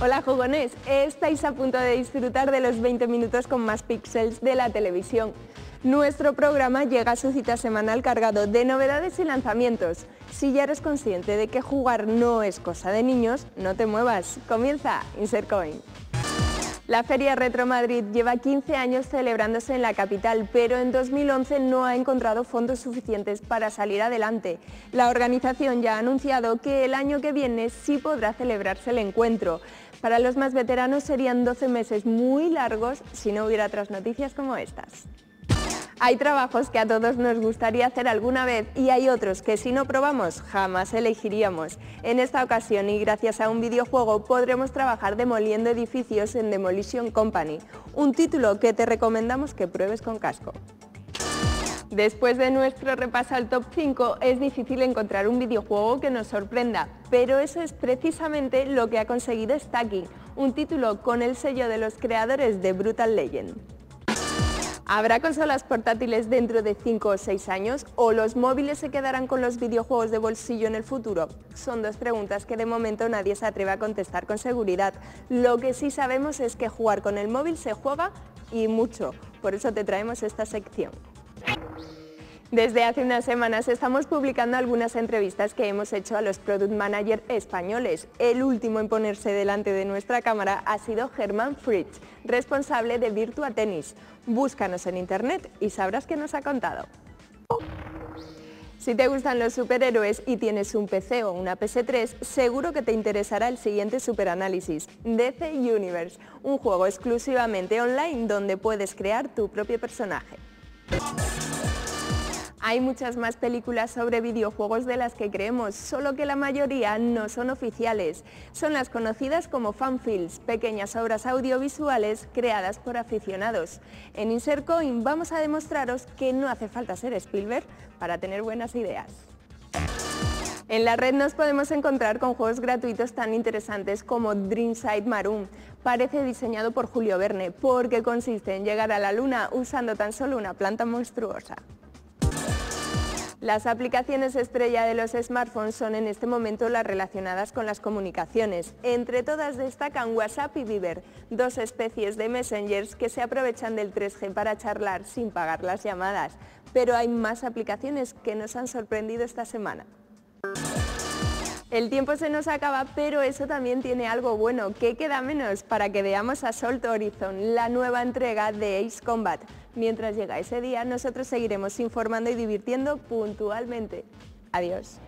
Hola jugones, estáis a punto de disfrutar de los 20 minutos con más píxeles de la televisión. Nuestro programa llega a su cita semanal cargado de novedades y lanzamientos. Si ya eres consciente de que jugar no es cosa de niños, no te muevas. Comienza Insert Coin. La Feria Retro Madrid lleva 15 años celebrándose en la capital, pero en 2011 no ha encontrado fondos suficientes para salir adelante. La organización ya ha anunciado que el año que viene sí podrá celebrarse el encuentro. Para los más veteranos serían 12 meses muy largos si no hubiera otras noticias como estas. Hay trabajos que a todos nos gustaría hacer alguna vez y hay otros que si no probamos jamás elegiríamos. En esta ocasión y gracias a un videojuego podremos trabajar demoliendo edificios en Demolition Company, un título que te recomendamos que pruebes con casco. Después de nuestro repaso al top 5 es difícil encontrar un videojuego que nos sorprenda, pero eso es precisamente lo que ha conseguido Stacking, un título con el sello de los creadores de Brutal Legend. ¿Habrá consolas portátiles dentro de 5 o 6 años o los móviles se quedarán con los videojuegos de bolsillo en el futuro? Son dos preguntas que de momento nadie se atreve a contestar con seguridad. Lo que sí sabemos es que jugar con el móvil se juega y mucho. Por eso te traemos esta sección. Desde hace unas semanas estamos publicando algunas entrevistas que hemos hecho a los Product Manager españoles. El último en ponerse delante de nuestra cámara ha sido Germán Fritz, responsable de Virtua Tennis. Búscanos en internet y sabrás qué nos ha contado. Si te gustan los superhéroes y tienes un PC o una PS3, seguro que te interesará el siguiente superanálisis, DC Universe, un juego exclusivamente online donde puedes crear tu propio personaje. Hay muchas más películas sobre videojuegos de las que creemos, solo que la mayoría no son oficiales. Son las conocidas como fanfilms, pequeñas obras audiovisuales creadas por aficionados. En Insert Coin vamos a demostraros que no hace falta ser Spielberg para tener buenas ideas. En la red nos podemos encontrar con juegos gratuitos tan interesantes como Dreamside Maroon. Parece diseñado por Julio Verne porque consiste en llegar a la luna usando tan solo una planta monstruosa. Las aplicaciones estrella de los smartphones son en este momento las relacionadas con las comunicaciones. Entre todas destacan WhatsApp y Viber, dos especies de messengers que se aprovechan del 3G para charlar sin pagar las llamadas. Pero hay más aplicaciones que nos han sorprendido esta semana. El tiempo se nos acaba, pero eso también tiene algo bueno, que queda menos para que veamos Assault Horizon, la nueva entrega de Ace Combat. Mientras llega ese día, nosotros seguiremos informando y divirtiendo puntualmente. Adiós.